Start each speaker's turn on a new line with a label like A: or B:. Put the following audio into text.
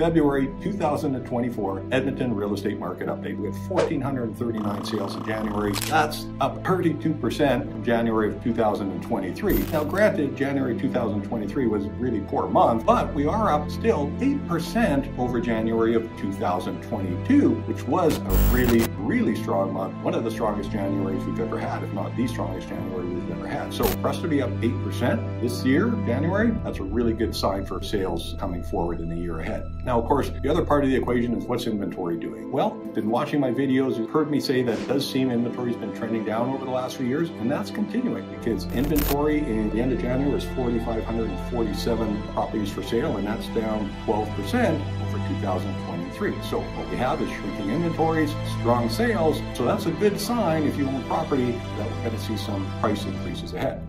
A: February 2024 Edmonton real estate market update. We had 1,439 sales in January. That's up 32% from January of 2023. Now, granted, January 2023 was a really poor month, but we are up still 8% over January of 2022, which was a really, really strong month. One of the strongest Januaries we've ever had, if not the strongest January we've ever had. So for us to be up 8% this year, January, that's a really good sign for sales coming forward in the year ahead. Now, of course, the other part of the equation is what's inventory doing? Well, been watching my videos, you've heard me say that it does seem inventory's been trending down over the last few years, and that's continuing because inventory in the end of January is 4,547 properties for sale, and that's down 12% over 2023. So what we have is shrinking inventories, strong sales. So that's a good sign if you own property that we're going to see some price increases ahead.